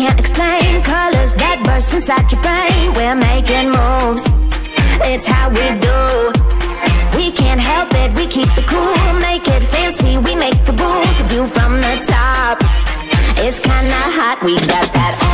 can't explain Colors that burst inside your brain. We're making moves. It's how we do. We can't help it, we keep it cool. Make it fancy, we make the rules we do from the top. It's kinda hot, we got that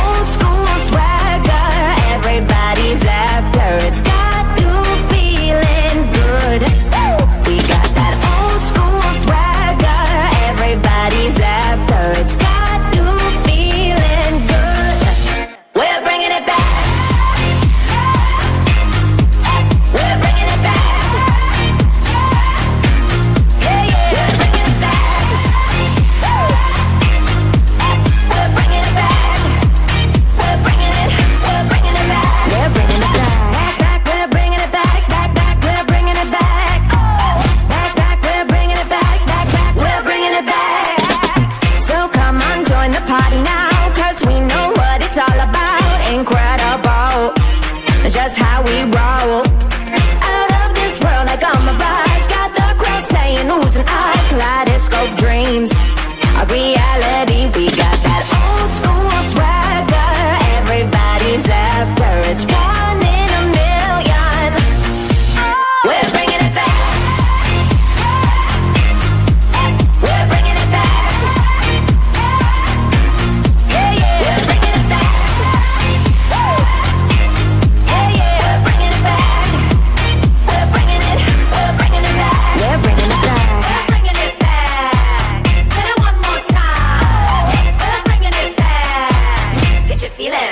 feel it?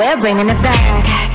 We're bringing it back.